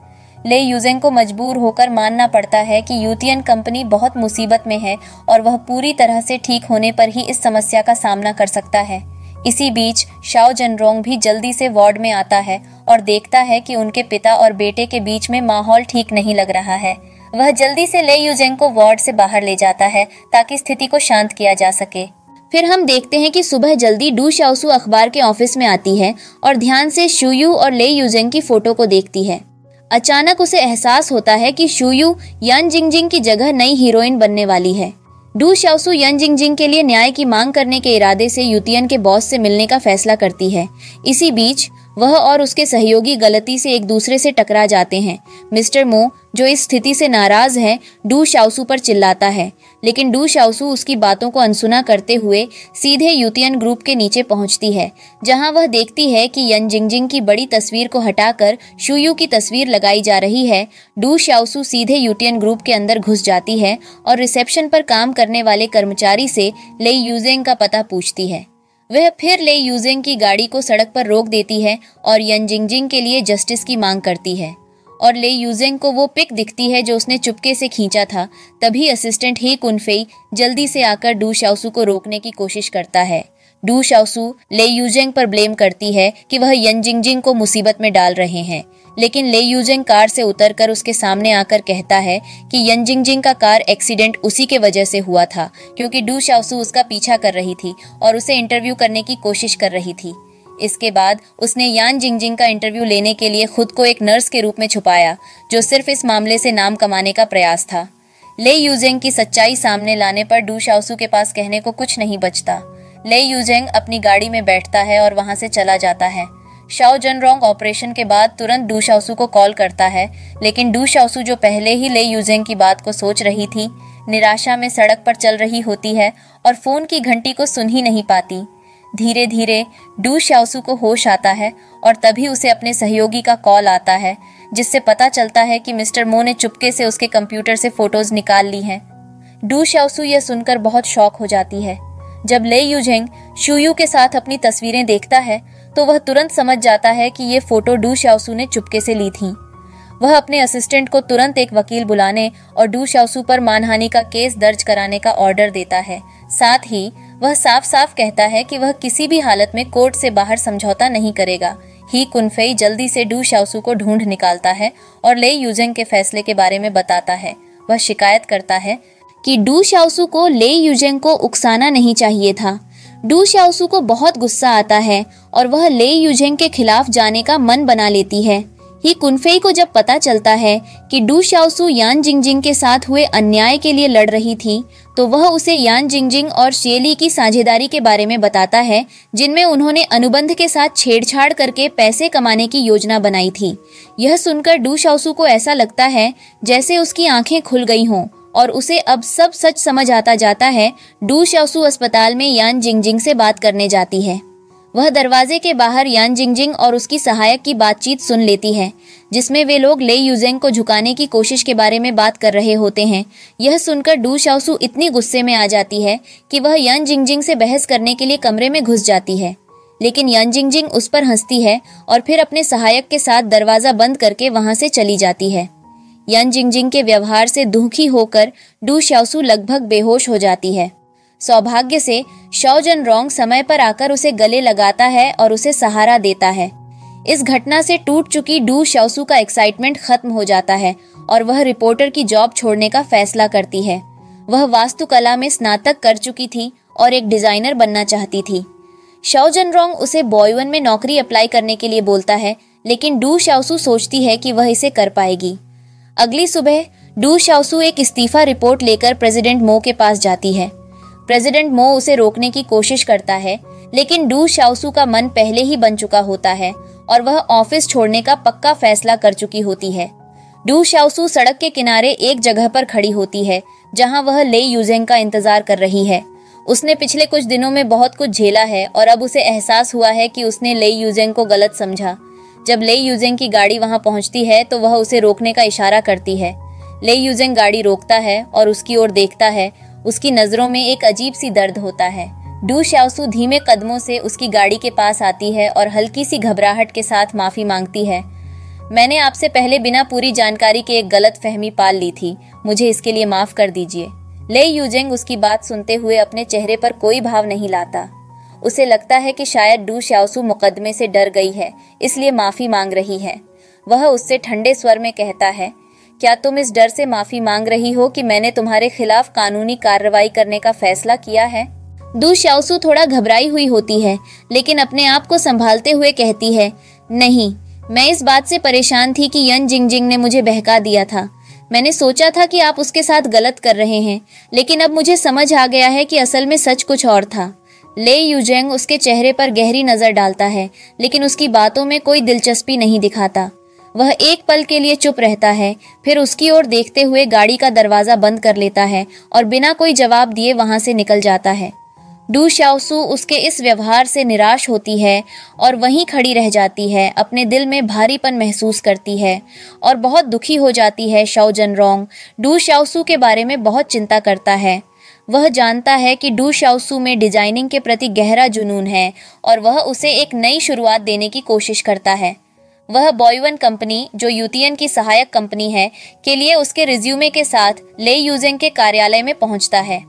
S1: ले यूजेंग को मजबूर होकर मानना पड़ता है कि यूतियन कंपनी बहुत मुसीबत में है और वह पूरी तरह से ठीक होने पर ही इस समस्या का सामना कर सकता है। इसी बीच, शाओ जनरोंग भी जल्दी से वार्ड में आता है और देखता है कि उनके पिता और बेटे के बीच में माहौल ठीक नहीं लग रहा है। वह जल्दी से ले यूजेंग को वार्ड से बाहर ले जाता है, ताकि स्थिति को शांत किया जा सके। फिर हम देखते हैं कि सुबह जल्दी डू शाओसू अखबार के ऑफ़िस में आती है और ध्यान से शुयू और ले यूजेंग की फ़ोटो को देखती है। अचानक उसे एहसास होता है कि शुयू यन जिंगजिंग की जगह नई हीरोइन बनने वाली है। डू शाओसू यन जिंगजिंग के लिए न्याय की मांग करने के इरादे से यूतियन के बॉस से मिलने का फैसला करती है। इसी बीच वह और उसके सहयोगी गलती से एक दूसरे से टकरा जाते हैं। मिस्टर मो, जो इस स्थिति से नाराज़ है, डू शाओसू पर चिल्लाता है। लेकिन डू शाओसू उसकी बातों को अनसुना करते हुए सीधे यूतियन ग्रुप के नीचे पहुँचती है, जहाँ वह देखती है कि यन जिंगजिंग की बड़ी तस्वीर को हटाकर शुयू की तस्वीर लगाई जा रही है। डू शाओसू सीधे यूटियन ग्रुप के अंदर घुस जाती है और रिसेप्शन पर काम करने वाले कर्मचारी से ले यूजेंग का पता पूछती है। वह फिर ले यूजेंग की गाड़ी को सड़क पर रोक देती है और यंजिंगजिंग के लिए जस्टिस की मांग करती है। और ले यूजेंग को वो पिक दिखती है जो उसने चुपके से खींचा था। तभी असिस्टेंट ही कुनफेई जल्दी से आकर डू शाउसू को रोकने की कोशिश करता है। डू शाओसू ले यूजेंग पर ब्लेम करती है कि वह यंजिंगजिंग को मुसीबत में डाल रहे हैं। लेकिन ले यूजेंग कार से उतरकर उसके सामने आकर कहता है कि यंजिंगजिंग का कार एक्सीडेंट उसी के वजह से हुआ था, क्योंकि डू शाओसू उसका पीछा कर रही थी और उसे इंटरव्यू करने की कोशिश कर रही थी। इसके बाद उसने यान जिंगजिंग का इंटरव्यू लेने के लिए खुद को एक नर्स के रूप में छुपाया, जो सिर्फ़ इस मामले से नाम कमाने का प्रयास था। ले यूजेंग की सच्चाई सामने लाने पर डू शाओसू के पास कहने को कुछ नहीं बचता। ले यूजेंग अपनी गाड़ी में बैठता है और वहाँ से चला जाता है। शाओ जनरोंग ऑपरेशन के बाद तुरंत डू शाओसू को कॉल करता है, लेकिन डू शाओसू जो पहले ही ले यूजेंग की बात को सोच रही थी, निराशा में सड़क पर चल रही होती है और फ़ोन की घंटी को सुन ही नहीं पाती। धीरे धीरे डू शाओसू को होश आता है और तभी उसे अपने सहयोगी का कॉल आता है, जिससे पता चलता है कि मिस्टर मो ने चुपके से उसके कंप्यूटर से फ़ोटोज़ निकाल ली हैं। डू शाओसू यह सुनकर बहुत शौक हो जाती है। जब ले यूजेंग शुयू के साथ अपनी तस्वीरें देखता है तो वह तुरंत समझ जाता है कि ये फ़ोटो डू शाओसू ने चुपके से ली थी। वह अपने असिस्टेंट को तुरंत एक वकील बुलाने और डू शाओसू पर मानहानि का केस दर्ज कराने का ऑर्डर देता है। साथ ही, वह साफ़ साफ़ कहता है कि वह किसी भी हालत में कोर्ट से बाहर समझौता नहीं करेगा। ही कुनफेई जल्दी से डू शाओसू को ढूंढ निकालता है और ले यूजेंग के फैसले के बारे में बताता है। वह शिकायत करता है कि डू शाओसू को ले यूजेंग को उकसाना नहीं चाहिए था। डू शाओसू को बहुत गुस्सा आता है और वह ले यूजेंग के खिलाफ जाने का मन बना लेती है। ही कुनफेई को जब पता चलता है कि डू शाओसू यान जिंगजिंग के साथ हुए अन्याय के लिए लड़ रही थी तो वह उसे यान जिंगजिंग और शेली की साझेदारी के बारे में बताता है, जिनमें उन्होंने अनुबंध के साथ छेड़छाड़ करके पैसे कमाने की योजना बनाई थी। यह सुनकर डू शाओसू को ऐसा लगता है जैसे उसकी आँखें खुल गई हों और उसे अब सब सच समझ आता जाता है, डू शाओसू अस्पताल में यान जिंगजिंग से बात करने जाती है। वह दरवाजे के बाहर यान जिंगजिंग और उसकी सहायक की बातचीत सुन लेती है, जिसमें वे लोग ले यूजेंग को झुकाने की कोशिश के बारे में बात कर रहे होते हैं। यह सुनकर डू शाओसू इतनी गुस्से में आ जाती है कि वह यान जिंगजिंग से बहस करने के लिए कमरे में घुस जाती है। लेकिन यान जिंगजिंग उस पर हंसती है और फिर अपने सहायक के साथ दरवाज़ा बंद करके वहाँ से चली जाती है। यान जिंगजिंग के व्यवहार से दुखी होकर डू शाओसू लगभग बेहोश हो जाती है। सौभाग्य से शौजन रोंग समय पर आकर उसे गले लगाता है और उसे सहारा देता है। इस घटना से टूट चुकी डू शाओसू का एक्साइटमेंट खत्म हो जाता है और वह रिपोर्टर की जॉब छोड़ने का फैसला करती है। वह वास्तुकला में स्नातक कर चुकी थी और एक डिज़ाइनर बनना चाहती थी। शाओजन रोंग उसे बॉयवन में नौकरी अप्लाई करने के लिए बोलता है, लेकिन डू शाओसू सोचती है कि वह इसे कर पाएगी। अगली सुबह, डू शाओसू एक इस्तीफा रिपोर्ट लेकर प्रेसिडेंट मो के पास जाती है। प्रेसिडेंट मो उसे रोकने की कोशिश करता है, लेकिन डू शाओसू का मन पहले ही बन चुका होता है और वह ऑफ़िस छोड़ने का पक्का फैसला कर चुकी होती है। डू शाओसू सड़क के किनारे एक जगह पर खड़ी होती है, जहाँ वह ले यूजेंग का इंतज़ार कर रही है। उसने पिछले कुछ दिनों में बहुत कुछ झेला है और अब उसे एहसास हुआ है कि उसने ले यूजेंग को गलत समझा। जब ले यूजेंग की गाड़ी वहाँ पहुँचती है तो वह उसे रोकने का इशारा करती है। ले यूजेंग गाड़ी रोकता है और उसकी ओर देखता है। उसकी नज़रों में एक अजीब सी दर्द होता है। डू शाओसू धीमे कदमों से उसकी गाड़ी के पास आती है और हल्की सी घबराहट के साथ माफ़ी मांगती है। मैंने आपसे पहले बिना पूरी जानकारी के एक गलत फहमी पाल ली थी। मुझे इसके लिए माफ़ कर दीजिए। ले यूजेंग उसकी बात सुनते हुए अपने चेहरे पर कोई भाव नहीं लाता। उसे लगता है कि शायद डू श्यासू मुकदमे से डर गई है, इसलिए माफ़ी मांग रही है। वह उससे ठंडे स्वर में कहता है, क्या तुम इस डर से माफ़ी मांग रही हो कि मैंने तुम्हारे खिलाफ कानूनी कार्रवाई करने का फैसला किया है? दू श्यासू थोड़ा घबराई हुई होती है, लेकिन अपने आप को संभालते हुए कहती है, नहीं, मैं इस बात से परेशान थी कि यन जिंग जिंग ने मुझे बहका दिया था। मैंने सोचा था कि आप उसके साथ गलत कर रहे हैं, लेकिन अब मुझे समझ आ गया है कि असल में सच कुछ और था। ले यूजेंग उसके चेहरे पर गहरी नज़र डालता है, लेकिन उसकी बातों में कोई दिलचस्पी नहीं दिखाता। वह एक पल के लिए चुप रहता है, फिर उसकी ओर देखते हुए गाड़ी का दरवाज़ा बंद कर लेता है और बिना कोई जवाब दिए वहाँ से निकल जाता है। डू शाओसू उसके इस व्यवहार से निराश होती है और वहीं खड़ी रह जाती है, अपने दिल में भारीपन महसूस करती है और बहुत दुखी हो जाती है शाओ जन रोंग। डू शाओसू के बारे में बहुत चिंता करता है। वह जानता है कि डू शाओसू में डिज़ाइनिंग के प्रति गहरा जुनून है और वह उसे एक नई शुरुआत देने की कोशिश करता है। वह बॉयवन कंपनी, जो यूतियन की सहायक कंपनी है, के लिए उसके रिज्यूमे के साथ ले यूजेंग के कार्यालय में पहुँचता है।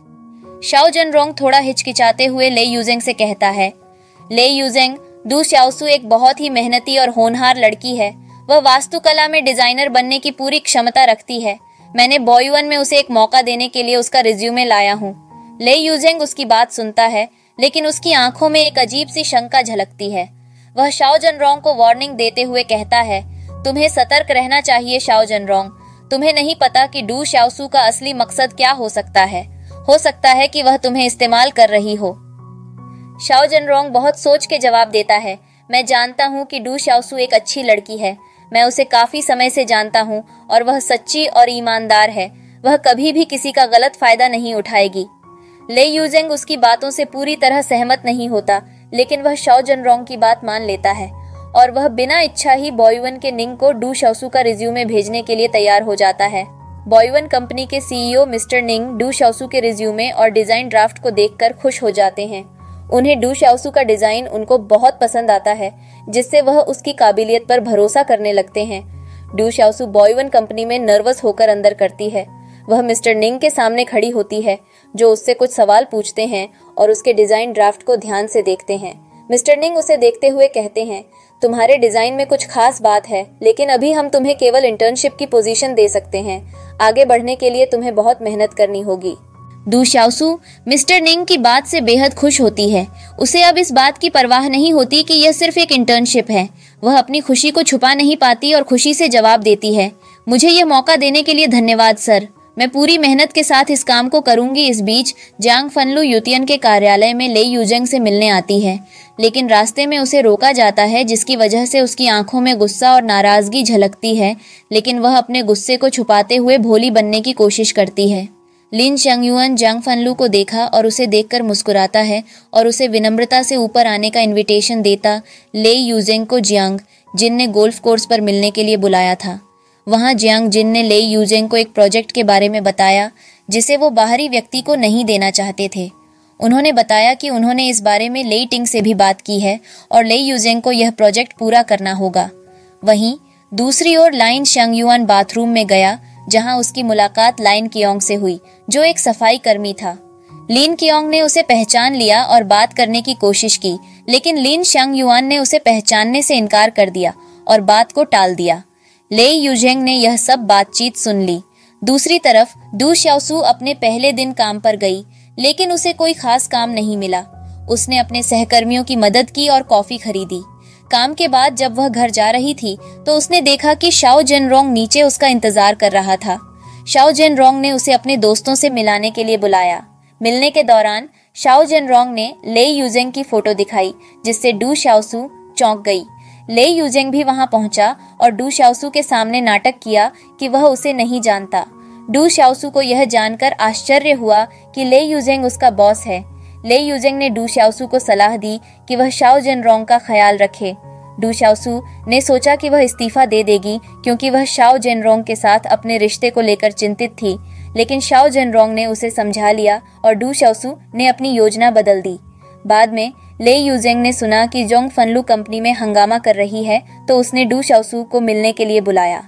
S1: शाओ जन रोंग थोड़ा हिचकिचाते हुए ले यूजेंग से कहता है, ले यूजेंग, डू शाओसू एक बहुत ही मेहनती और होनहार लड़की है। वह वास्तुकला में डिज़ाइनर बनने की पूरी क्षमता रखती है। मैंने बॉय वन में उसे एक मौका देने के लिए उसका रिज्यूमे लाया हूँ। ले यूजेंग उसकी बात सुनता है, लेकिन उसकी आँखों में एक अजीब सी शंका झलकती है। वह शाओ जनरोंग को वार्निंग देते हुए कहता है, तुम्हें सतर्क रहना चाहिए शाओ जनरोंग तुम्हें नहीं पता कि डू शाओसू का असली मकसद क्या हो सकता है। हो सकता है कि वह तुम्हें इस्तेमाल कर रही हो। शाओ जनरोंग बहुत सोच के जवाब देता है, मैं जानता हूँ कि डू शाओसू एक अच्छी लड़की है। मैं उसे काफ़ी समय से जानता हूँ, और वह सच्ची और ईमानदार है। वह कभी भी किसी का गलत फ़ायदा नहीं उठाएगी। ले यूजेंग उसकी बातों से पूरी तरह सहमत नहीं होता, लेकिन वह शाओ जनरोंग की बात मान लेता है, और वह बिना इच्छा ही बॉयवन के निंग को डू शाओसू का रिज्यूमे भेजने के लिए तैयार हो जाता है। बॉयवन कंपनी के CEO mister Ning Du Xiaosu के रिज्यूमे और डिज़ाइन ड्राफ्ट को देखकर खुश हो जाते हैं। उन्हें डू शाउसू का डिज़ाइन उनको बहुत पसंद आता है, जिससे वह उसकी काबिलियत पर भरोसा करने लगते हैं। डू शाओसू बॉयवन कंपनी में नर्वस होकर अंदर करती है। वह मिस्टर निंग के सामने खड़ी होती है, जो उससे कुछ सवाल पूछते हैं और उसके डिज़ाइन ड्राफ्ट को ध्यान से देखते हैं। मिस्टर निंग उसे देखते हुए कहते हैं, तुम्हारे डिज़ाइन में कुछ खास बात है, लेकिन अभी हम तुम्हें केवल इंटर्नशिप की पोजीशन दे सकते हैं। आगे बढ़ने के लिए तुम्हें बहुत मेहनत करनी होगी। दू शाओसू मिस्टर निंग की बात से बेहद खुश होती है। उसे अब इस बात की परवाह नहीं होती कि यह सिर्फ़ एक इंटर्नशिप है। वह अपनी खुशी को छुपा नहीं पाती और खुशी से जवाब देती है। मुझे यह मौका देने के लिए धन्यवाद, सर। मैं पूरी मेहनत के साथ इस काम को करूँगी। इस बीच, जांग फनलू यूतियन के कार्यालय में ले यूजंग से मिलने आती है। लेकिन रास्ते में उसे रोका जाता है, जिसकी वजह से उसकी आँखों में गुस्सा और नाराज़गी झलकती है, लेकिन वह अपने गुस्से को छुपाते हुए भोली बनने की कोशिश करती है। लिन चंगयुअन जांग फनलू को देखा और उसे देखकर मुस्कुराता है और उसे विनम्रता से ऊपर आने का इनविटेशन देता ले यूजेंग को जियांग जिन ने गोल्फ कोर्स पर मिलने के लिए बुलाया था। वहाँ जियांग जिन ने ले यूजेंग को एक प्रोजेक्ट के बारे में बताया, जिसे वो बाहरी व्यक्ति को नहीं देना चाहते थे। उन्होंने बताया कि उन्होंने इस बारे में लेई टिंग से भी बात की है और लेई यूजेंग को यह प्रोजेक्ट पूरा करना होगा। वहीं दूसरी ओर लाइन शंगयुआन बाथरूम में गया जहाँ उसकी मुलाकात लाइन कियोंग से हुई, जो एक सफ़ाई कर्मी था। लिन कियोंग ने उसे पहचान लिया और बात करने की कोशिश की, लेकिन लिन शंग युआन ने उसे पहचानने से इनकार कर दिया और बात को टाल दिया। ले यूजेंग ने यह सब बातचीत सुन ली। दूसरी तरफ़, दू शाओसू अपने पहले दिन काम पर गई, लेकिन उसे कोई खास काम नहीं मिला। उसने अपने सहकर्मियों की मदद की और कॉफ़ी खरीदी। काम के बाद जब वह घर जा रही थी तो उसने देखा कि शाओ जेनरोंग नीचे उसका इंतज़ार कर रहा था। शाओ जेनरोंग ने उसे अपने दोस्तों से मिलाने के लिए बुलाया। मिलने के दौरान, शाओ जेनरोंग ने ले यूजेंग की फ़ोटो दिखाई, जिससे डू शाओसू चौंक गई। ले यूजेंग भी वहाँ पहुँचा और डू शाओसू के सामने नाटक किया कि वह उसे नहीं जानता। डू शाओसू को यह जानकर आश्चर्य हुआ कि ले यूजेंग उसका बॉस है। ले यूजेंग ने डू शाओसू को सलाह दी कि वह शाओ जेनरोंग का ख्याल रखे। डू शाओसू ने सोचा कि वह इस्तीफा दे देगी, क्योंकि वह शाओ जेनरोंग के साथ अपने रिश्ते को लेकर चिंतित थी। लेकिन शाओ जेनरोंग ने उसे समझा लिया और डू शाओसू ने अपनी योजना बदल दी। बाद में ले यूजेंग ने सुना कि जोंग फनलू कंपनी में हंगामा कर रही है तो उसने डू शाओसू को मिलने के लिए बुलाया।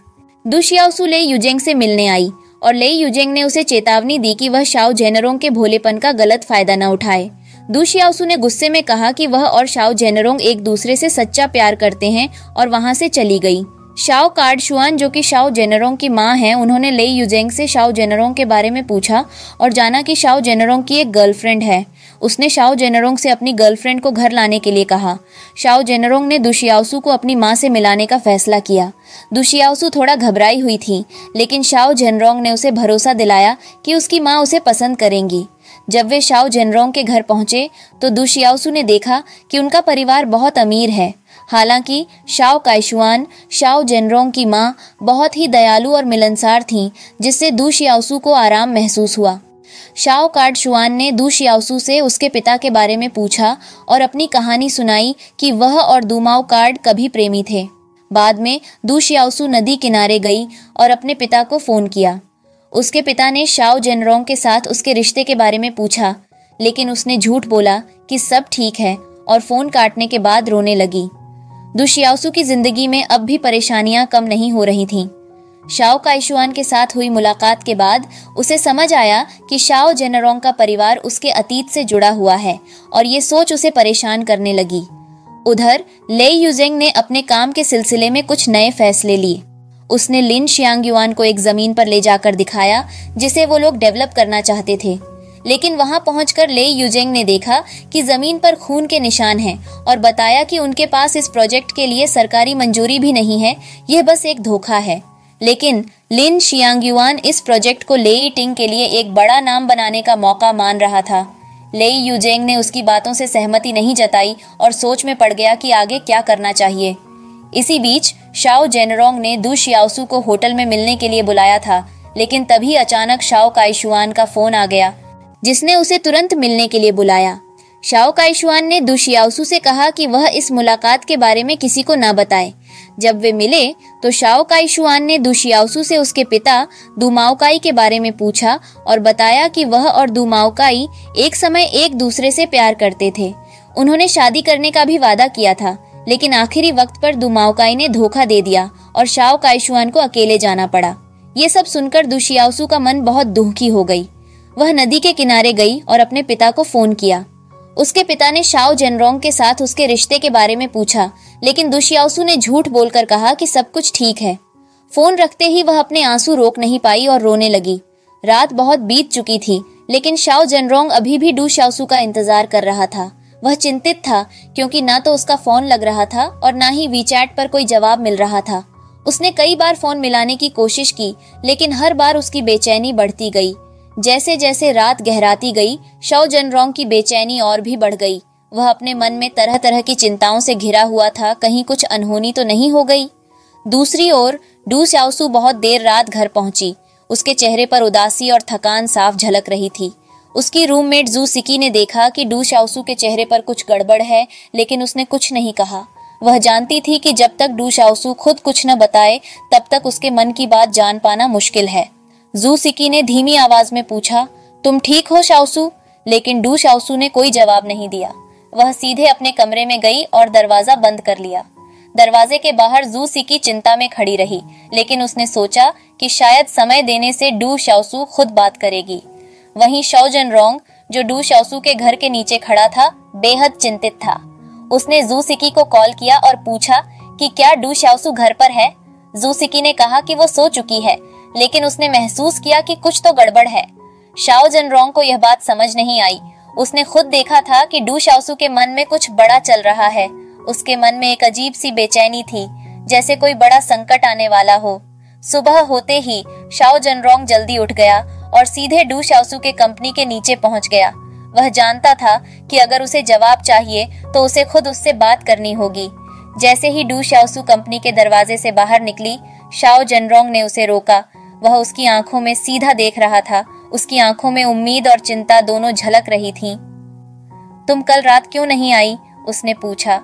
S1: डू शाओसू ले यूजेंग से मिलने आई। और ले युजेंग ने उसे चेतावनी दी कि वह शाओ जेनरोंग के भोलेपन का गलत फ़ायदा न उठाए। दुशियासु ने गुस्से में कहा कि वह और शाओ जेनरोंग एक दूसरे से सच्चा प्यार करते हैं और वहाँ से चली गई। शाओ कार्ड शुआन, जो कि शाओ जेनरोंग की माँ हैं, उन्होंने ले यूजेंग से शाओ जेनरोंग के बारे में पूछा और जाना कि शाओ जेनरोंग की एक गर्लफ्रेंड है। उसने शाओ जेनरोंग से अपनी गर्लफ्रेंड को घर लाने के लिए कहा। शाओ जेनरोंग ने दुशियासु को अपनी माँ से मिलाने का फैसला किया। दुशियासु थोड़ा घबराई हुई थी, लेकिन शाओ जेनरोंग ने उसे भरोसा दिलाया कि उसकी माँ उसे पसंद करेंगी। जब वे शाओ जेनरोंग के घर पहुँचे तो दुशियासु ने देखा कि उनका परिवार बहुत अमीर है। हालाँकि, शाओ काइशुआन, शाओ जेनरोंग की माँ बहुत ही दयालु और मिलनसार थीं, जिससे दू शियासू को आराम महसूस हुआ। शाओ कार्ड शुआन ने दू शियासू से उसके पिता के बारे में पूछा और अपनी कहानी सुनाई कि वह और दूमाओ कार्ड कभी प्रेमी थे। बाद में दू शियासू नदी किनारे गई और अपने पिता को फ़ोन किया। उसके पिता ने शाओ जेनरोंग के साथ उसके रिश्ते के बारे में पूछा, लेकिन उसने झूठ बोला कि सब ठीक है और फ़ोन काटने के बाद रोने लगी। दुशियासु की ज़िंदगी में अब भी परेशानियाँ कम नहीं हो रही थीं। शाओ काइशुआन के साथ हुई मुलाकात के बाद उसे समझ आया कि शाओ जेनरोंग का परिवार उसके अतीत से जुड़ा हुआ है और ये सोच उसे परेशान करने लगी। उधर, ले यूजेंग ने अपने काम के सिलसिले में कुछ नए फैसले लिए। उसने लिन शियांग युआन को एक ज़मीन पर ले जाकर दिखाया, जिसे वो लोग डेवलप करना चाहते थे। लेकिन वहाँ पहुंचकर ले यूजेंग ने देखा कि ज़मीन पर खून के निशान हैं और बताया कि उनके पास इस प्रोजेक्ट के लिए सरकारी मंजूरी भी नहीं है, यह बस एक धोखा है। लेकिन लिन शियांग युआन इस प्रोजेक्ट को लेई टिंग के लिए एक बड़ा नाम बनाने का मौका मान रहा था। लेई यूजेंग ने उसकी बातों से सहमति नहीं जताई और सोच में पड़ गया कि आगे क्या करना चाहिए। इसी बीच, शाओ जेनरोंग ने दु शियाओसू को होटल में मिलने के लिए बुलाया था, लेकिन तभी अचानक शाओ काइशुआन का फ़ोन आ गया, जिसने उसे तुरंत मिलने के लिए बुलाया। शाओ काइशुआन ने दुशियाओसू से कहा कि वह इस मुलाकात के बारे में किसी को न बताए। जब वे मिले तो शाओ काइशुआन ने दुशियाओसू से उसके पिता दुमाओकाई के बारे में पूछा और बताया कि वह और दुमाओकाई एक समय एक दूसरे से प्यार करते थे। उन्होंने शादी करने का भी वादा किया था, लेकिन आखिरी वक्त पर दुमाओकाई ने धोखा दे दिया और शाओ काइशुआन को अकेले जाना पड़ा। ये सब सुनकर दुशियाओसू का मन बहुत दुखी हो गई। वह नदी के किनारे गई और अपने पिता को फ़ोन किया। उसके पिता ने शाओ जेनरोंग के साथ उसके रिश्ते के बारे में पूछा, लेकिन दुशियाओसू ने झूठ बोलकर कहा कि सब कुछ ठीक है। फ़ोन रखते ही वह अपने आँसू रोक नहीं पाई और रोने लगी। रात बहुत बीत चुकी थी, लेकिन शाओ जेनरोंग अभी भी डू का इंतज़ार कर रहा था। वह चिंतित था, क्योंकि ना तो उसका फ़ोन लग रहा था और ना ही वीचैट पर कोई जवाब मिल रहा था। उसने कई बार फ़ोन मिलाने की कोशिश की, लेकिन हर बार उसकी बेचैनी बढ़ती गई। जैसे जैसे रात गहराती गई शव जनरोंग की बेचैनी और भी बढ़ गई। वह अपने मन में तरह तरह की चिंताओं से घिरा हुआ था, कहीं कुछ अनहोनी तो नहीं हो गई। दूसरी ओर, डू श्याओसू बहुत देर रात घर पहुँची। उसके चेहरे पर उदासी और थकान साफ़ झलक रही थी। उसकी रूममेट जू सिकी ने देखा कि डू शाओसू के चेहरे पर कुछ गड़बड़ है, लेकिन उसने कुछ नहीं कहा। वह जानती थी कि जब तक डू शाओसू खुद कुछ न बताए, तब तक उसके मन की बात जान पाना मुश्किल है। जू सिकी ने धीमी आवाज़ में पूछा, तुम ठीक हो शाओसू? लेकिन डू शाओसू ने कोई जवाब नहीं दिया। वह सीधे अपने कमरे में गई और दरवाज़ा बंद कर लिया। दरवाजे के बाहर जू सिकी चिंता में खड़ी रही, लेकिन उसने सोचा कि शायद समय देने से डू शाओसू खुद बात करेगी। वहीं शौजन रोंग, जो डू शाओसू के घर के नीचे खड़ा था, बेहद चिंतित था। उसने जू सिकी को कॉल किया और पूछा कि क्या डू शाओसू घर पर है? जू सिकी ने कहा कि वो सो चुकी है लेकिन उसने महसूस किया कि कुछ तो गड़बड़ है। शाओ जनरोंग को यह बात समझ नहीं आई। उसने खुद देखा था कि डू शाओसू के मन में कुछ बड़ा चल रहा है। उसके मन में एक अजीब सी बेचैनी थी, जैसे कोई बड़ा संकट आने वाला हो। सुबह होते ही शाओ जनरोंग जल्दी उठ गया और सीधे डू शाओसू के कंपनी के नीचे पहुँच गया। वह जानता था कि अगर उसे जवाब चाहिए तो उसे खुद उससे बात करनी होगी। जैसे ही डू शाओसू कंपनी के दरवाजे से बाहर निकली, शाओ जनरोंग ने उसे रोका। वह उसकी आँखों में सीधा देख रहा था। उसकी आँखों में उम्मीद और चिंता दोनों झलक रही थी। तुम कल रात क्यों नहीं आई? उसने पूछा।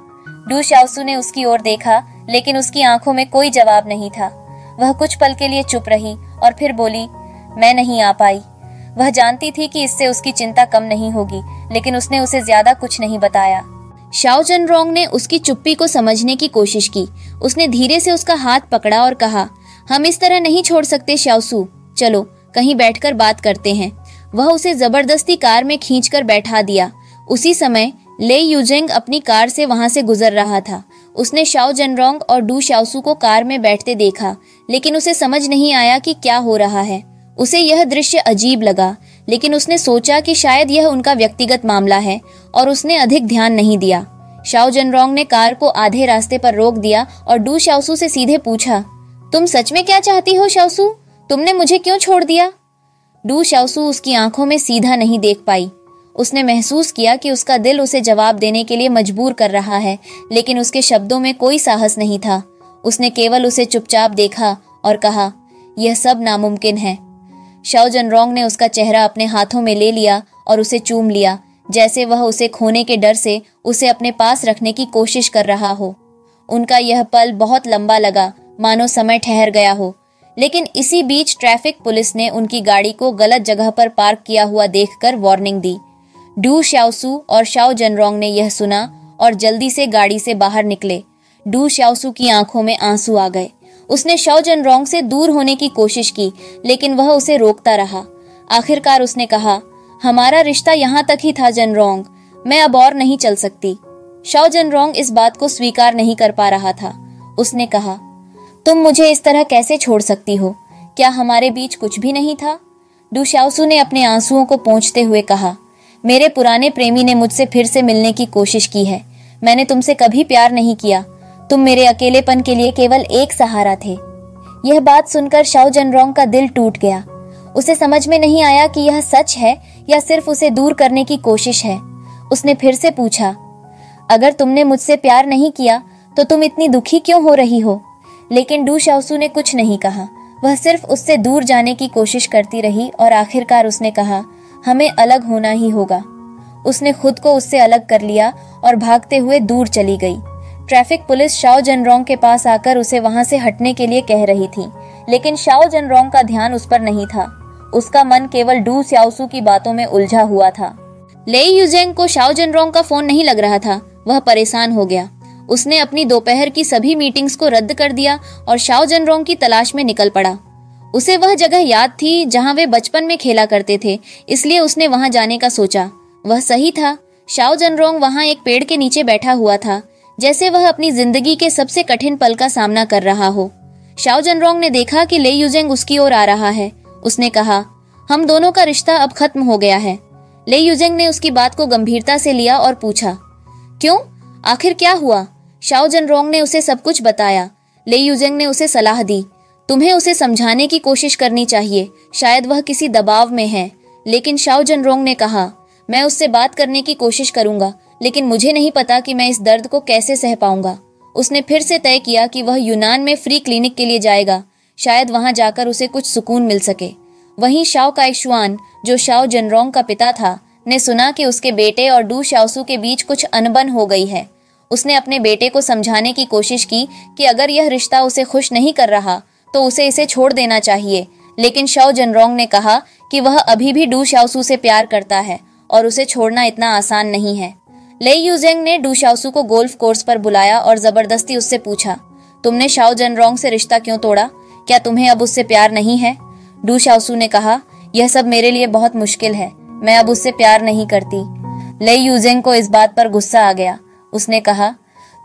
S1: डू शाओसू ने उसकी ओर देखा, लेकिन उसकी आँखों में कोई जवाब नहीं था। वह कुछ पल के लिए चुप रही और फिर बोली, मैं नहीं आ पाई। वह जानती थी कि इससे उसकी चिंता कम नहीं होगी, लेकिन उसने उसे ज़्यादा कुछ नहीं बताया। शाओ जन रोंग ने उसकी चुप्पी को समझने की कोशिश की। उसने धीरे से उसका हाथ पकड़ा और कहा हम इस तरह नहीं छोड़ सकते श्यासू चलो, कहीं बैठकर बात करते हैं। वह उसे ज़बरदस्ती कार में खींचकर बैठा दिया। उसी समय, ले यूजेंग अपनी कार से वहाँ से गुजर रहा था। उसने शाओ जनरोंग और डू शाओसू को कार में बैठते देखा, लेकिन उसे समझ नहीं आया कि क्या हो रहा है। उसे यह दृश्य अजीब लगा, लेकिन उसने सोचा कि शायद यह उनका व्यक्तिगत मामला है, और उसने अधिक ध्यान नहीं दिया। शाओ जनरोंग ने कार को आधे रास्ते पर रोक दिया और डू शाओसू से सीधे पूछा तुम सच में क्या चाहती हो शाओसू तुमने मुझे क्यों छोड़ दिया? डू शाओसू उसकी आँखों में सीधा नहीं देख पाई। उसने महसूस किया कि उसका दिल उसे जवाब देने के लिए मजबूर कर रहा है, लेकिन उसके शब्दों में कोई साहस नहीं था। उसने केवल उसे चुपचाप देखा और कहा, यह सब नामुमकिन है। शाओ जनरोंग ने उसका चेहरा अपने हाथों में ले लिया और उसे चूम लिया, जैसे वह उसे खोने के डर से उसे अपने पास रखने की कोशिश कर रहा हो। उनका यह पल बहुत लंबा लगा मानो समय ठहर गया हो। लेकिन इसी बीच ट्रैफ़िक पुलिस ने उनकी गाड़ी को गलत जगह पर पार्क किया हुआ देखकर वार्निंग दी। डू श्याओसू और शाओ जनरोंग ने यह सुना और जल्दी से गाड़ी से बाहर निकले। डू श्याओसू की आँखों में आँसू आ गए। उसने शाओ जनरोंग से दूर होने की कोशिश की, लेकिन वह उसे रोकता रहा। आखिरकार उसने कहा, हमारा रिश्ता यहाँ तक ही था जनरोंग। मैं अब और नहीं चल सकती। शाओ जनरोंग इस बात को स्वीकार नहीं कर पा रहा था। उसने कहा तुम मुझे इस तरह कैसे छोड़ सकती हो? क्या हमारे बीच कुछ भी नहीं था? डुशाओसू ने अपने आंसुओं को पहुँचते हुए कहा, मेरे पुराने प्रेमी ने मुझसे फिर से मिलने की कोशिश की है। मैंने तुमसे कभी प्यार नहीं किया। तुम मेरे अकेलेपन के लिए केवल एक सहारा थे। यह बात सुनकर शाओ जनरोंग का दिल टूट गया। उसे समझ में नहीं आया कि यह सच है या सिर्फ़ उसे दूर करने की कोशिश है। उसने फिर से पूछा, अगर तुमने मुझसे प्यार नहीं किया तो तुम इतनी दुखी क्यों हो रही हो? लेकिन डू शाओसू ने कुछ नहीं कहा। वह सिर्फ़ उससे दूर जाने की कोशिश करती रही और आखिरकार उसने कहा, हमें अलग होना ही होगा। उसने खुद को उससे अलग कर लिया और भागते हुए दूर चली गई। ट्रैफ़िक पुलिस शाओ जनरोंग के पास आकर उसे वहाँ से हटने के लिए कह रही थी, लेकिन शाओ जनरोंग का ध्यान उस पर नहीं था। उसका मन केवल डू स्याओसू की बातों में उलझा हुआ था। ले यूजेंग को शाओ जनरोंग का फ़ोन नहीं लग रहा था। वह परेशान हो गया। उसने अपनी दोपहर की सभी मीटिंग्स को रद्द कर दिया और शाओ जनरोंग की तलाश में निकल पड़ा। उसे वह जगह याद थी जहाँ वे बचपन में खेला करते थे, इसलिए उसने वहाँ जाने का सोचा। वह सही था। शाओ जनरोंग वहाँ एक पेड़ के नीचे बैठा हुआ था, जैसे वह अपनी ज़िंदगी के सबसे कठिन पल का सामना कर रहा हो। शाओ जनरोंग ने देखा कि ले यूजेंग उसकी ओर आ रहा है। उसने कहा, हम दोनों का रिश्ता अब खत्म हो गया है। ले यूजेंग ने उसकी बात को गंभीरता से लिया और पूछा, क्यों? आखिर क्या हुआ? शाओ जनरोंग ने उसे सब कुछ बताया। ले यूजेंग ने उसे सलाह दी। तुम्हें उसे समझाने की कोशिश करनी चाहिए। शायद वह किसी दबाव में है। लेकिन शाओ जनरोंग ने कहा, मैं उससे बात करने की कोशिश करूँगा, लेकिन मुझे नहीं पता कि मैं इस दर्द को कैसे सह पाऊँगा। उसने फिर से तय किया कि वह यूनान में फ्री क्लिनिक के लिए जाएगा। शायद वहाँ जाकर उसे कुछ सुकून मिल सके। वहीं शाओ काइशुआन जो शाओ जनरोंग का पिता था, ने सुना कि उसके बेटे और डू शाओसू के बीच कुछ अनबन हो गई है। उसने अपने बेटे को समझाने की कोशिश की कि अगर यह रिश्ता उसे खुश नहीं कर रहा तो उसे इसे छोड़ देना चाहिए। लेकिन शाओ जनरोंग ने कहा कि वह अभी भी डू शाओसू से प्यार करता है और उसे छोड़ना इतना आसान नहीं है। ले यूजेंग ने डू शाओसू को गोल्फ कोर्स पर बुलाया और ज़बरदस्ती उससे पूछा, तुमने शाओ जनरोंग से रिश्ता क्यों तोड़ा? क्या तुम्हें अब उससे प्यार नहीं है? डू शाओसू ने कहा, यह सब मेरे लिए बहुत मुश्किल है, मैं अब उससे प्यार नहीं करती। ले यूजेंग को इस बात पर गुस्सा आ गया। उसने कहा,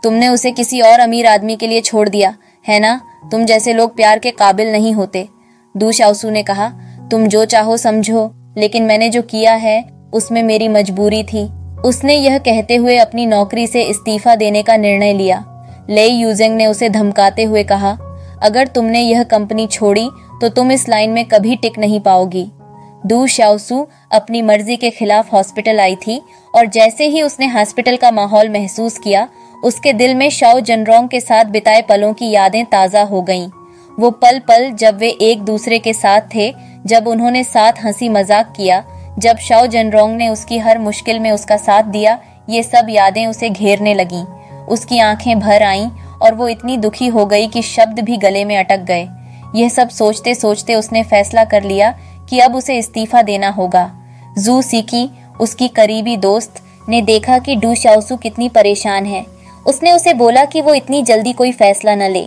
S1: तुमने उसे किसी और अमीर आदमी के लिए छोड़ दिया, है ना? तुम जैसे लोग प्यार के काबिल नहीं होते। दू शाओसू ने कहा, तुम जो चाहो समझो, लेकिन मैंने जो किया है, उसमें मेरी मजबूरी थी। उसने यह कहते हुए अपनी नौकरी से इस्तीफा देने का निर्णय लिया। ले यूजेंग ने उसे धमकाते हुए कहा, अगर तुमने यह कंपनी छोड़ी तो तुम इस लाइन में कभी टिक नहीं पाओगी। दू शाओसू अपनी मर्ज़ी के खिलाफ हॉस्पिटल आई थी और जैसे ही उसने हॉस्पिटल का माहौल महसूस किया, उसके दिल में शाओ जनरोंग के साथ बिताए पलों की यादें ताज़ा हो गईं। वो पल पल जब वे एक दूसरे के साथ थे, जब उन्होंने साथ हँसी मज़ाक किया, जब शाओ जनरोंग ने उसकी हर मुश्किल में उसका साथ दिया, ये सब यादें उसे घेरने लगी उसकी आँखें भर आईं और वो इतनी दुखी हो गई कि शब्द भी गले में अटक गए यह सब सोचते सोचते उसने फैसला कर लिया कि अब उसे इस्तीफा देना होगा। जू सीकी उसकी करीबी दोस्त ने देखा कि डू शाओसू कितनी परेशान है। उसने उसे बोला कि वो इतनी जल्दी कोई फैसला न ले।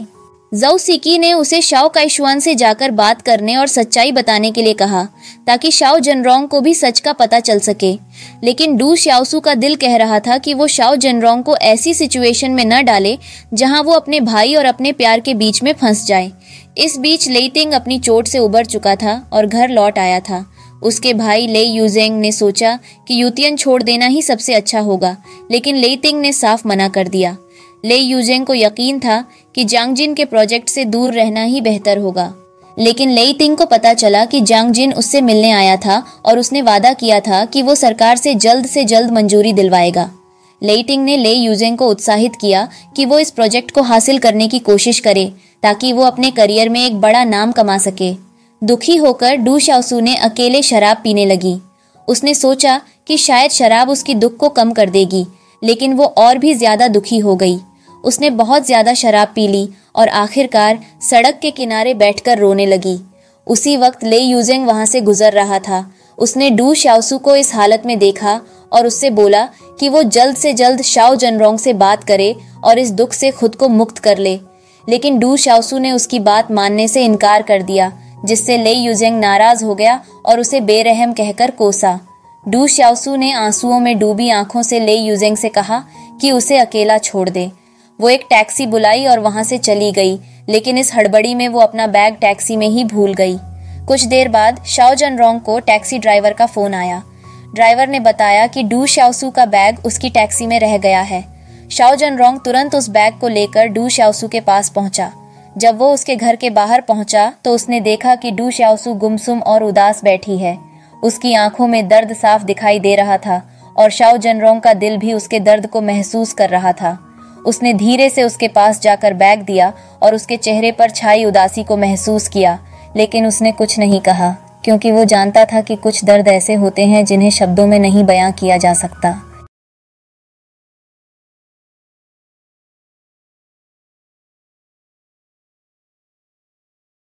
S1: जऊ सिकी ने उसे शाओ काइशुआन से जाकर बात करने और सच्चाई बताने के लिए कहा, ताकि शाओ जनरोंग को भी सच का पता चल सके। लेकिन डू श्याओसू का दिल कह रहा था कि वो शाओ जनरोंग को ऐसी सिचुएशन में न डाले, जहाँ वो अपने भाई और अपने प्यार के बीच में फंस जाए। इस बीच लेइटिंग अपनी चोट से उबर चुका था और घर लौट आया था। उसके भाई ले यूजेंग ने सोचा कि यूतियन छोड़ देना ही सबसे अच्छा होगा, लेकिन लेइटिंग ने साफ़ मना कर दिया। ले यूजेंग को यकीन था कि जांगजिन के प्रोजेक्ट से दूर रहना ही बेहतर होगा। लेकिन लेई तिंग को पता चला कि जांगजिन उससे मिलने आया था और उसने वादा किया था कि वो सरकार से जल्द से जल्द मंजूरी दिलवाएगा। लेइटिंग ने ले यूजेंग को उत्साहित किया कि वो इस प्रोजेक्ट को हासिल करने की कोशिश करे, ताकि वो अपने करियर में एक बड़ा नाम कमा सके। दुखी होकर डू शाओसू ने अकेले शराब पीने लगी। उसने सोचा कि शायद शराब उसकी दुख को कम कर देगी, लेकिन वो और भी ज़्यादा दुखी हो गई। उसने बहुत ज़्यादा शराब पी ली और आखिरकार सड़क के किनारे बैठकर रोने लगी। उसी वक्त ले यूजेंग वहाँ से गुजर रहा था। उसने डू शाओसू को इस हालत में देखा और उससे बोला कि वो जल्द से जल्द शाओ जनरोंग से बात करे और इस दुख से खुद को मुक्त कर ले। लेकिन डू शाओसू ने उसकी बात मानने से इनकार कर दिया, जिससे ले यूजेंग नाराज़ हो गया और उसे बेरहम कहकर कोसा। डू शाओसू ने आंसुओं में डूबी आँखों से ले यूजेंग से कहा कि उसे अकेला छोड़ दे। वो एक टैक्सी बुलाई और वहाँ से चली गई, लेकिन इस हड़बड़ी में वो अपना बैग टैक्सी में ही भूल गई। कुछ देर बाद शाओ जन रोंग को टैक्सी ड्राइवर का फ़ोन आया। ड्राइवर ने बताया कि डू शाओसू का बैग उसकी टैक्सी में रह गया है। शाओ जन रोंग तुरंत उस बैग को लेकर डू शाओसू के पास पहुँचा। जब वो उसके घर के बाहर पहुँचा तो उसने देखा कि डू शाओसू गुमसुम और उदास बैठी है। उसकी आँखों में दर्द साफ़ दिखाई दे रहा था और शाओ जनरोंग का दिल भी उसके दर्द को महसूस कर रहा था। उसने धीरे से उसके पास जाकर बैग दिया और उसके चेहरे पर छाई उदासी को महसूस किया, लेकिन उसने कुछ नहीं कहा। क्योंकि वो जानता था कि कुछ दर्द ऐसे होते हैं जिन्हें शब्दों में नहीं बयां किया जा सकता।